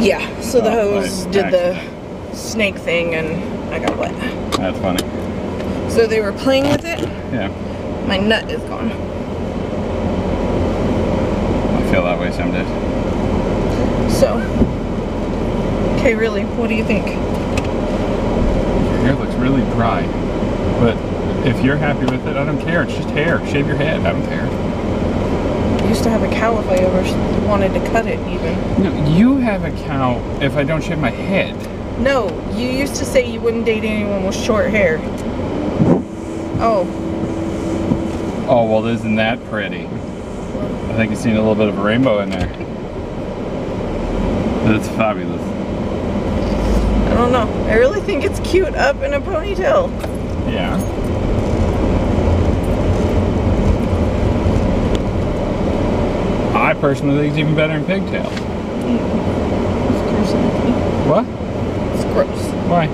Yeah, so the Oh, hose did the snake thing and I got wet. That's funny. So they were playing with it. Yeah, My nut is gone. I feel that way some days. So, okay, really, what do you think? Your hair looks really dry. But if you're happy with it, I don't care. It's just hair. Shave your head. I don't care. I used to have a cow if I ever wanted to cut it, even. No, you have a cow if I don't shave my head. No, you used to say you wouldn't date anyone with short hair. Oh, Oh, well, isn't that pretty? I think you've seen a little bit of a rainbow in there. That's fabulous. I don't know. I really think it's cute up in a ponytail. Yeah. I personally think it's even better in pigtail. Gross. What? It's gross. Why?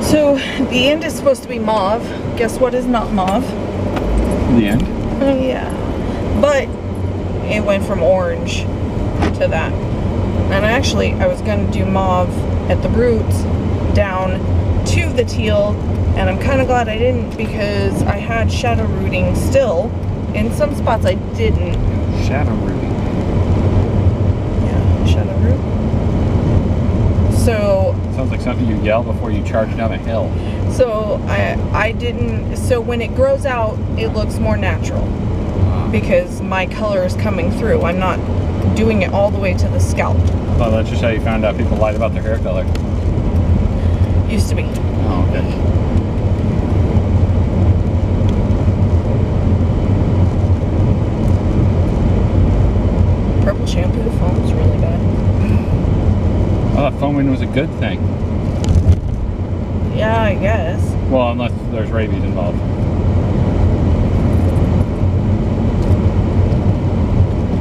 So, the end is supposed to be mauve. Guess what is not mauve? The end? Oh, yeah. But it went from orange to that. And actually, I was going to do mauve at the roots down to the teal. And I'm kind of glad I didn't because I had shadow rooting still. In some spots, I didn't. Shadow rooting. Yeah, shadow root. So Sounds like something you yell before you charge down a hill. So I I didn't so when it grows out it looks more natural ah. because my color is coming through. I'm not doing it all the way to the scalp. Well, that's just how you found out people lied about their hair color. Used to be. Oh, okay. Foaming was a good thing. Yeah, I guess. Well, unless there's rabies involved.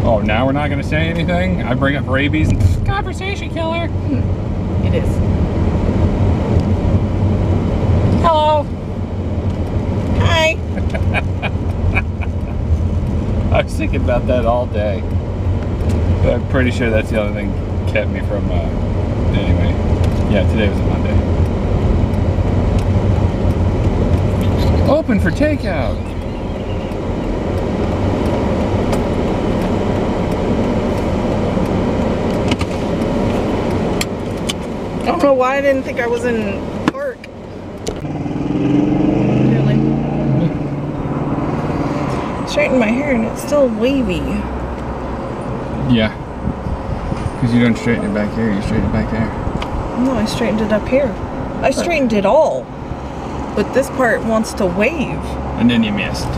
Oh, now we're not going to say anything? I bring up rabies and conversation killer. It is. Hello. Hi. I was thinking about that all day. But I'm pretty sure that's the only thing kept me from. Uh, yeah, today was a Monday. Open for takeout. I don't know why I didn't think I was in park. Really. Straighten my hair and it's still wavy. Yeah. Because you don't straighten it back here, you straighten it back there. No, I straightened it up here. I straightened it all. But this part wants to wave. And then you missed.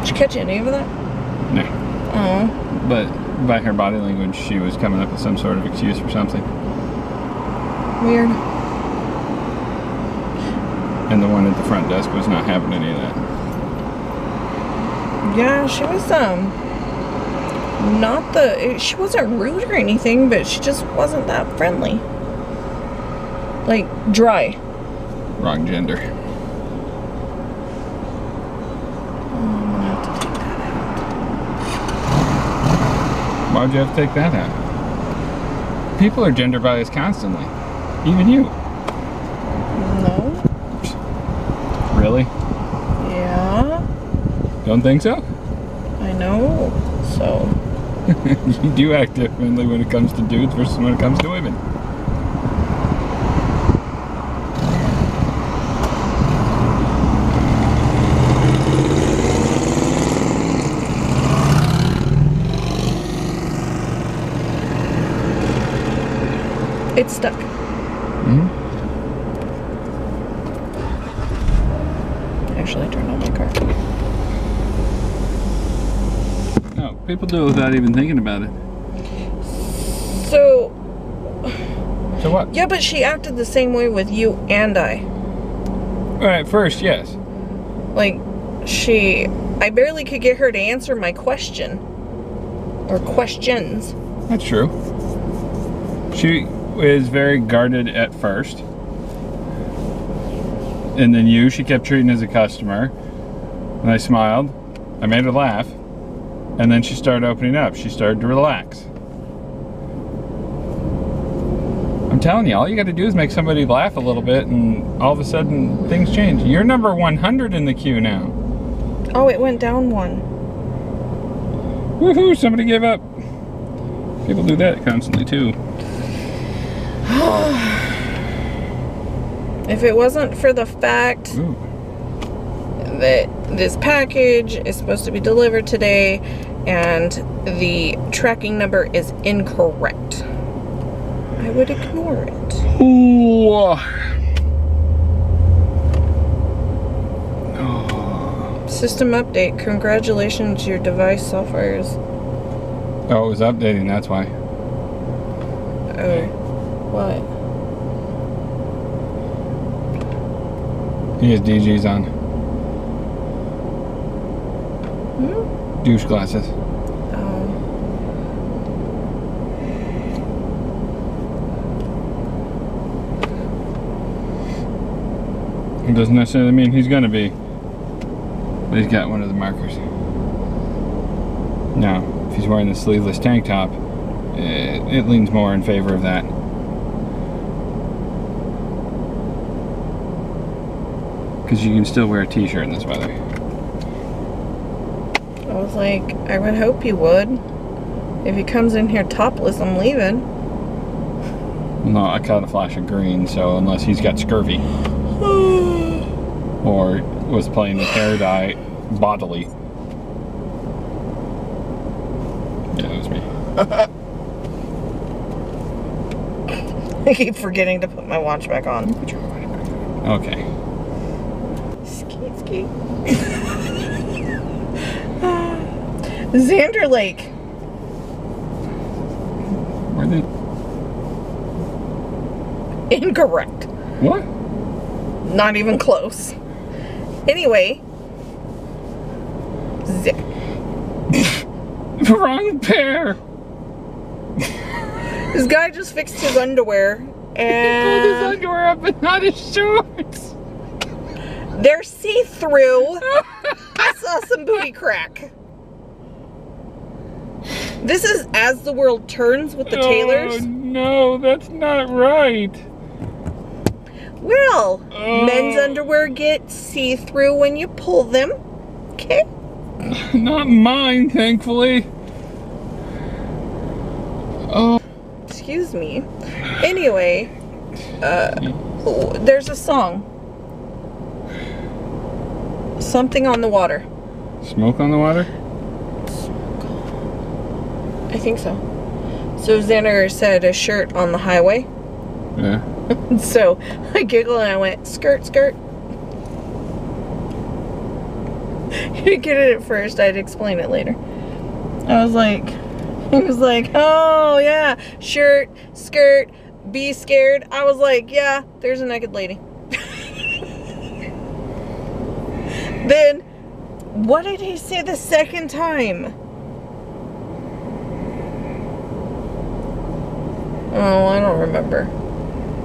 Did you catch any of that? No. Oh. But by her body language, she was coming up with some sort of excuse for something. Weird. And the one at the front desk was not having any of that. Yeah, she was um not the she wasn't rude or anything, but she just wasn't that friendly. Like dry. Wrong gender. Out. Why'd you have to take that out? People are gender biased constantly. Even you. No. Really? Yeah. Don't think so? I know. So you do act differently when it comes to dudes versus when it comes to women. it's stuck. hmm Actually I turned on my car. No, people do it without even thinking about it. So So what? yeah, but she acted the same way with you and I. Alright, first, yes. Like, she. I barely could get her to answer my question. Or questions. That's true. She is very guarded at first. And then you, she kept treating as a customer. And I smiled. I made her laugh. And then she started opening up. She started to relax. I'm telling you, all you got to do is make somebody laugh a little bit, and all of a sudden things change. You're number 100 in the queue now. Oh, it went down one. Woohoo! Somebody gave up. People do that constantly too. If it wasn't for the fact Ooh. that this package is supposed to be delivered today and the tracking number is incorrect, I would ignore it. Ooh. System update. Congratulations, your device software is. Oh, it was updating. That's why. Oh. What? He has DGs on. Douche glasses. Oh. It doesn't necessarily mean he's gonna be. But he's got one of the markers. Now, if he's wearing the sleeveless tank top, it, it leans more in favor of that. Because you can still wear a t-shirt in this weather. I was like, I would hope he would. If he comes in here topless, I'm leaving. No, I caught a flash of green, so unless he's got scurvy or was playing with hair dye bodily. Yeah, it was me. I keep forgetting to put my watch back on. Okay. Ski, ski. Xander Lake. Where did Incorrect. what? Not even close. Anyway. Z- Wrong pair. this guy just fixed his underwear He pulled his underwear up and not his shorts. they're see-through. I saw some booty crack. This is as the world turns with the Taylors. Oh no, that's not right. Well, Oh. men's underwear get see-through when you pull them. Okay. Not mine, thankfully. Oh, Excuse me. Anyway, uh, there's a song. Something on the water. smoke on the water? I think so. So Xander said a shirt on the highway. Yeah. So I giggled and I went, skirt, skirt. Didn't get it at first. I'd explain it later. I was like, he was like, oh yeah, shirt, skirt, be scared. I was like, yeah, there's a naked lady. then, what did he say the second time? Oh, I don't remember.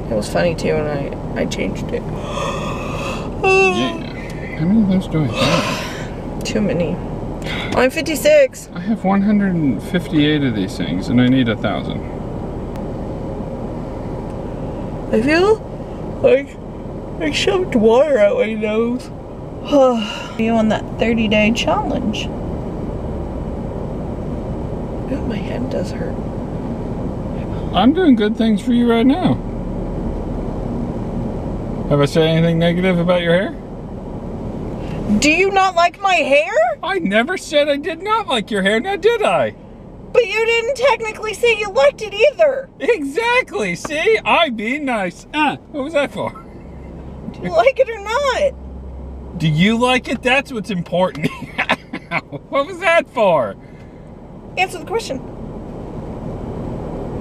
It was funny too, and I I changed it. Yeah. How many of those do I have? Too many. I'm 56. I have 158 of these things, and I need a thousand. I feel like I shoved water out my nose. Are you on that 30 day challenge. Oh, my head does hurt. I'm doing good things for you right now. Have I said anything negative about your hair? Do you not like my hair? I never said I did not like your hair, now did I? But you didn't technically say you liked it either. Exactly. See, I be nice. Ah, what was that for? Do you like it or not? Do you like it? That's what's important. what was that for? Answer the question.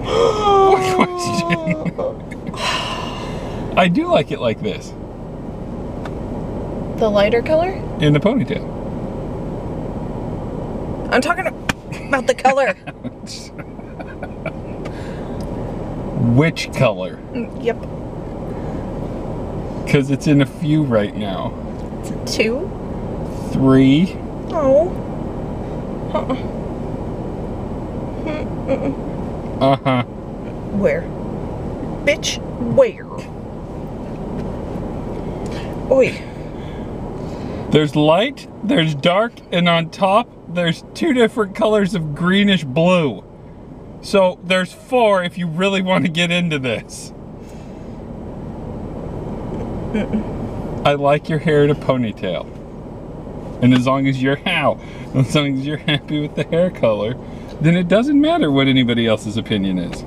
What question? I do like it like this The lighter color? in the ponytail. I'm talking about the color. Which color? Mm, yep. Because it's in a few right now. It's a two. Three. Oh. Uh-uh. Mm-mm. Uh huh. Where? Bitch, where? Oi. There's light, there's dark, and on top, there's two different colors of greenish blue. So there's four if you really want to get into this. I like your hair in a ponytail. And as long as you're how, as long as you're happy with the hair color, then it doesn't matter what anybody else's opinion is.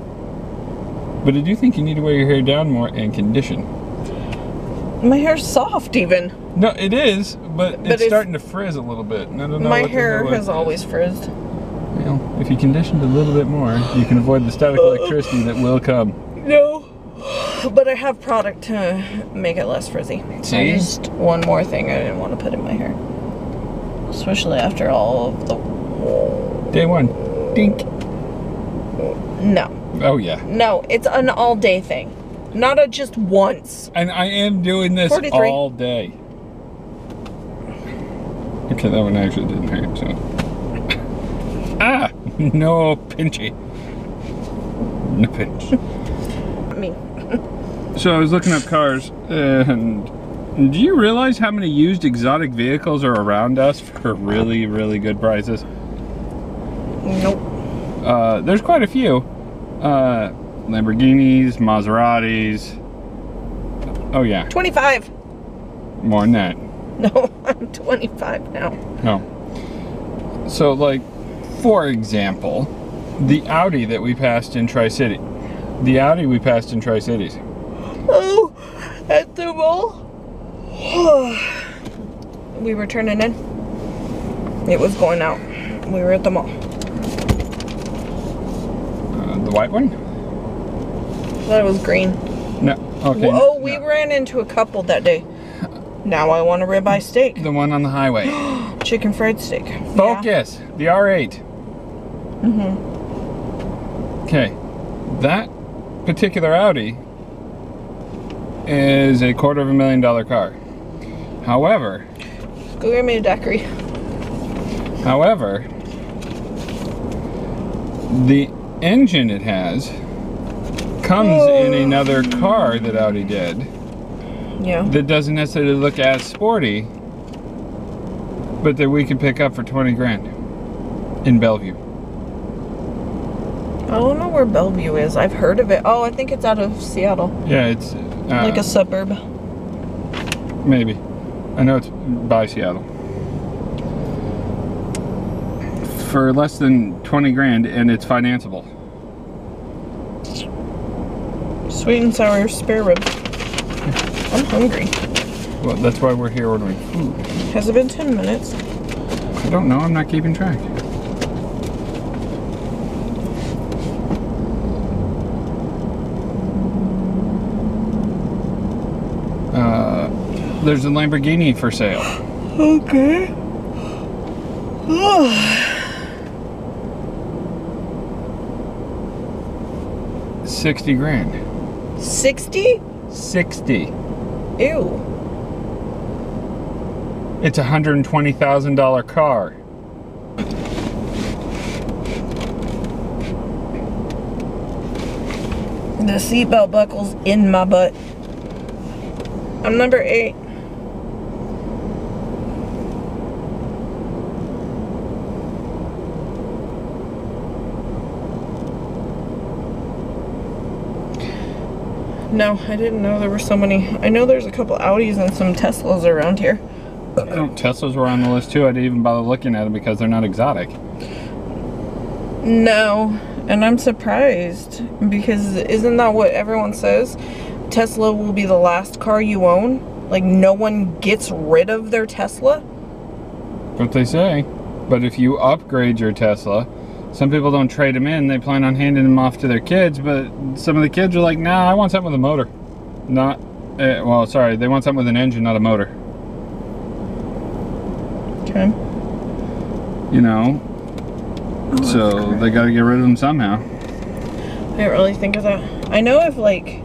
But I do think you need to wear your hair down more and condition. My hair's soft even. No, it is, but, But it's starting to frizz a little bit. I don't know My hair has always frizzed. Well, if you conditioned a little bit more, you can avoid the static uh. electricity that will come. No. But I have product to make it less frizzy. See? Just one more thing I didn't want to put in my hair. Especially after all of the. Day one. Dink. No. Oh, yeah. No, it's an all day thing. Not a just once. And I am doing this 43. all day. Okay, that one actually didn't hurt, so. ah! No pinchy. No pinch. Me. So I was looking up cars, and do you realize how many used exotic vehicles are around us for really, really good prices? Nope. Uh, there's quite a few. Uh, Lamborghinis, Maseratis. Oh yeah, 25. more than that. No, I'm 25 now. No. So like, for example, the Audi that we passed in Tri-City. The Audi we passed in Tri-Cities. Oh, at the mall. we were turning in. It was going out. We were at the mall. The white one? That was green. No. Okay. oh, we no. ran into a couple that day. Now I want a ribeye steak. The one on the highway. Chicken fried steak. Focus. The R8. Mm-hmm. Okay, that particular Audi is a quarter of a million dollar car. However, Go get me a daiquiri. however, the engine it has comes in another car that Audi did Yeah. that doesn't necessarily look as sporty, but that we could pick up for 20 grand in Bellevue. I don't know where Bellevue is. I've heard of it. Oh, I think it's out of Seattle. Yeah, it's uh, like a suburb. Maybe. I know it's by Seattle. For less than 20 grand and it's financeable. Sweet and sour spare rib. I'm hungry. Well, that's why we're here ordering food. Has it been 10 minutes? I don't know, I'm not keeping track. Uh, there's a Lamborghini for sale. Okay. 60 grand. 60? 60. Ew. It's a $120,000 car. The seatbelt buckle's in my butt. I'm number eight. No, I didn't know there were so many. I know there's a couple Audis and some Teslas around here. Oh, Teslas were on the list too. I didn't even bother looking at them because they're not exotic. No, and I'm surprised because isn't that what everyone says? Tesla will be the last car you own. Like no one gets rid of their Tesla. What they say. But if you upgrade your Tesla, some people don't trade them in. They plan on handing them off to their kids. But some of the kids are like, "Nah, I want something with a motor." Not, uh, well, sorry, they want something with an engine, not a motor. Okay. You know. so they got to get rid of them somehow. I didn't really think of that. I know if like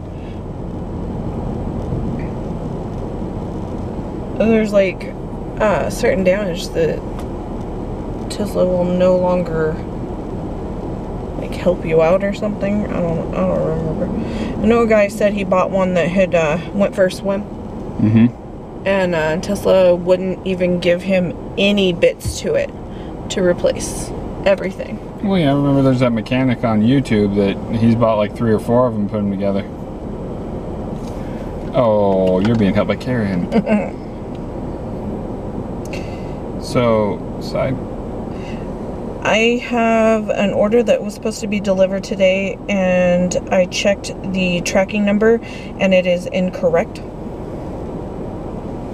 there's like uh, certain damage that Tesla will no longer like help you out or something. I don't I don't remember. I know a guy said he bought one that had uh, went for a swim Mm-hmm. and uh, Tesla wouldn't even give him any bits to it to replace everything. Well, yeah, I remember there's that mechanic on YouTube that he's bought like three or four of them, put them together. Oh, you're being helped by Karen. so, side. I have an order that was supposed to be delivered today, and I checked the tracking number, and it is incorrect.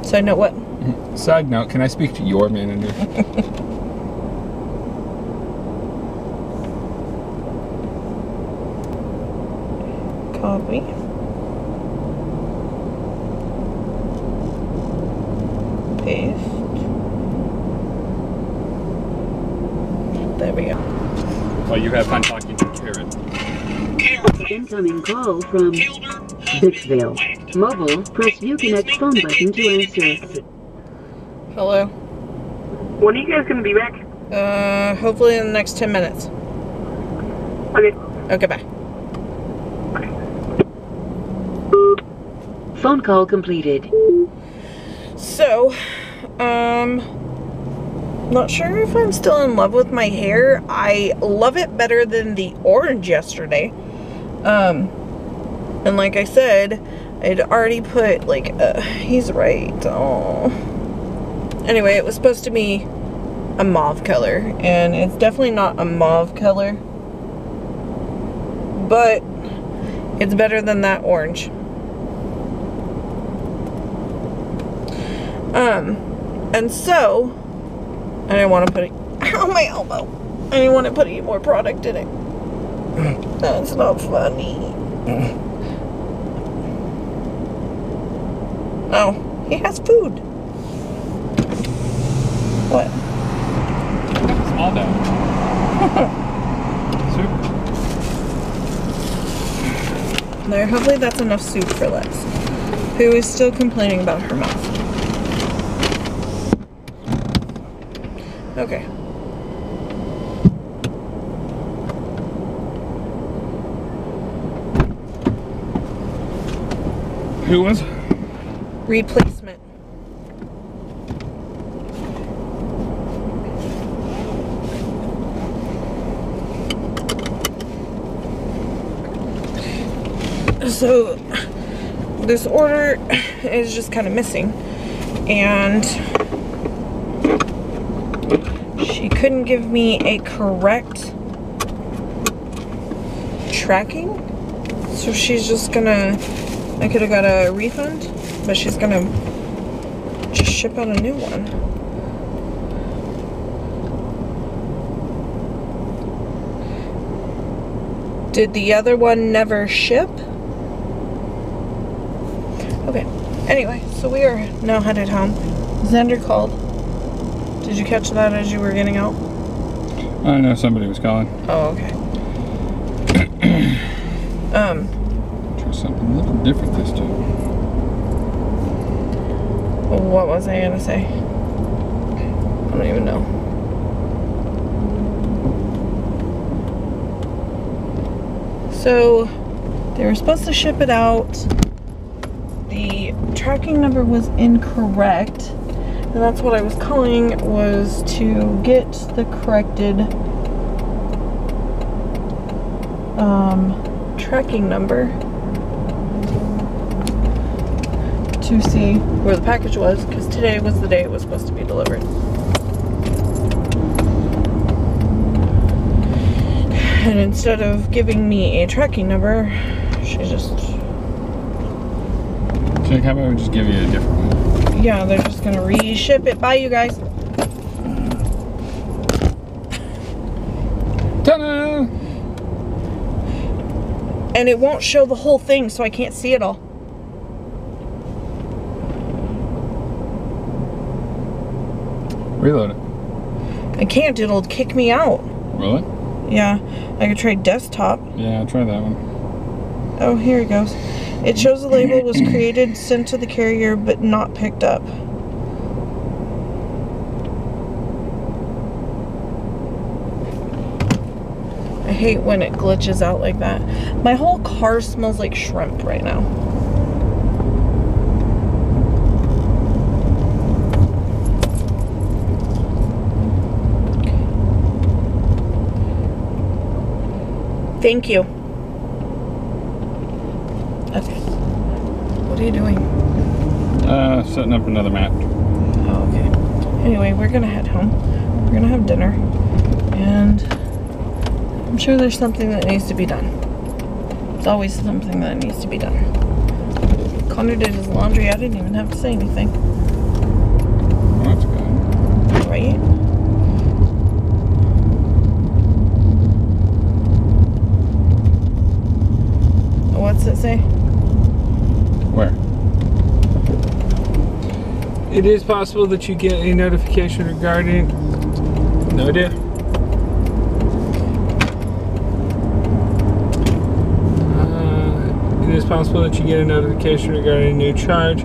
Side note what? Side note, can I speak to your manager? Copy. Paste. There we go. well, you have fun talking to Karen. Incoming call from Bixville. Mobile, press Uconnect phone button to answer. Hello. When are you guys gonna be back? Uh, hopefully in the next 10 minutes. Okay. Okay, bye. Phone call completed. So, um, not sure if I'm still in love with my hair. I love it better than the orange yesterday. Um, and like I said, I'd already put like, uh, he's right. Oh. Anyway, it was supposed to be a mauve color, and it's definitely not a mauve color, but it's better than that orange. Um, and so, I didn't want to put it, ow, my elbow. I didn't want to put any more product in it. That's not funny. Oh, he has food. What? Small down. soup. There, hopefully that's enough soup for Lex, who is still complaining about her mouth. Okay. Who was? Replacement. So, this order is just kind of missing. And she couldn't give me a correct tracking. So she's just gonna I could have got a refund, but she's gonna just ship out a new one. Did the other one never ship? Okay. Anyway, so we are now headed home. Xander called. Did you catch that as you were getting out? I know somebody was calling. Oh, okay. um, Try something a little different this time. What was I gonna say? I don't even know. So, they were supposed to ship it out. The tracking number was incorrect. And that's what I was calling was to get the corrected um, tracking number to see where the package was because today was the day it was supposed to be delivered. And instead of giving me a tracking number, she just, Jake, how about we just give you a different one? yeah, they're just gonna reship it. Bye, you guys. Ta-da! And it won't show the whole thing, so I can't see it all. reload it. I can't. It'll kick me out. Really? Yeah. I could try desktop. Yeah, I'll try that one. Oh, here it goes. It shows the label was created, sent to the carrier, but not picked up. I hate when it glitches out like that. My whole car smells like shrimp right now. Thank you. Okay. What are you doing? Uh, setting up another map. Oh, okay. Anyway, we're gonna head home. We're gonna have dinner. And I'm sure there's something that needs to be done. There's always something that needs to be done. Connor did his laundry. I didn't even have to say anything. Oh, that's good. Right? What's it say? Where? It is possible that you get a notification regarding. No idea. Uh, it is possible that you get a notification regarding a new charge,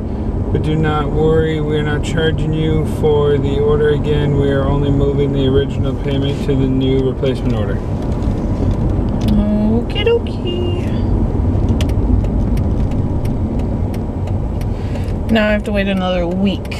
but do not worry, we are not charging you for the order again. We are only moving the original payment to the new replacement order. Okie dokie. Now I have to wait another week.